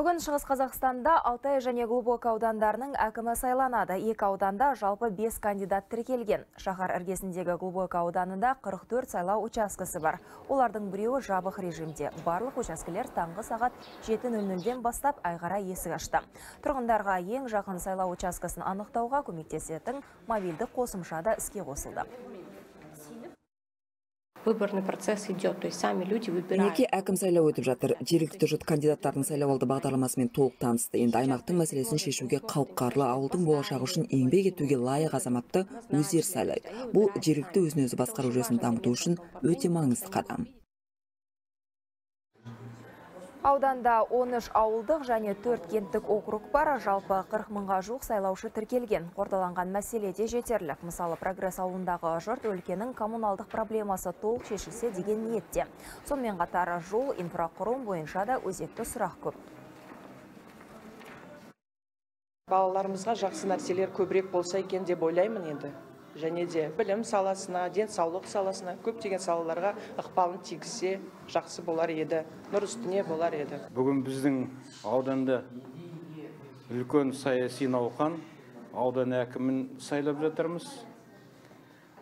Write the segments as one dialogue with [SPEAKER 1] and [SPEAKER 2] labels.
[SPEAKER 1] Бүгін Шығыс Қазақстанда Алтай және Глубок аудандарының әкімі сайланады. Екі ауданда жалпы 5 кандидат тіркелген. Шаһар іргесіндегі Глубок ауданында 44 сайлау учаскесі бар. Олардың біреуі жабық режимде. Барлық учаскелер таңғы сағат 7.00-ден бастап айғара есік ашты. Тұрғындарға ең жақын сайлау учаскесін анықтауға көмектесетін мобильді қосымша да іске қосылды.
[SPEAKER 2] Выборный процесс идет, то есть сами люди выбирают.
[SPEAKER 3] Мінеке әкім сайлау өтіп жатыр. Жергілікті жұрт кандидаттардың сайлауалды бағдарламасымен толық танысты. Енді аймақтың мәселесін шешуге қауқарлы ауылдың болашағы үшін еңбек етуге лайық азаматты өздері сайлайды. Бұл жергілікті өзін өзі басқару жүйесін дамыту үшін өте маңызды қадам.
[SPEAKER 1] Ауданда 13 ауылдық және 4 кенттік округ бар, жалпы 40 мыңға жуық сайлаушы тіркелген. Қордаланған мәселе де жетерлік. Мысалы, прогресс ауылындағы жұрт өлкенің коммуналдық проблемасы толық шешілсе деген ниетте. Сонымен қатар жол инфрақұрылым бойынша да өзекті сұрақ көп.
[SPEAKER 4] балаларымызға жақсы нәрселер көбірек болса екен деп ойлаймын енді және де білім саласына денсаулық саласына көптеген салаларға ықпалын тигізсе жақсы болар еді нұр үстіне болар еді.
[SPEAKER 5] Бүгін біздің ауданда үлкен саяси науқан аудан әкімін сайлап жатырмыз.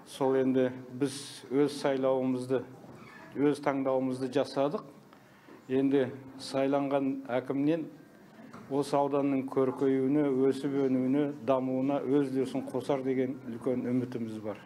[SPEAKER 5] Сол енді біз өз сайлауымызды өз таңдауымызды жасадық. Енді сайланған әкімнен осы ауданның көркеюіне өсіп өнуіне дамуына өз үлесін қосар деген үлкен үмітіміз бар.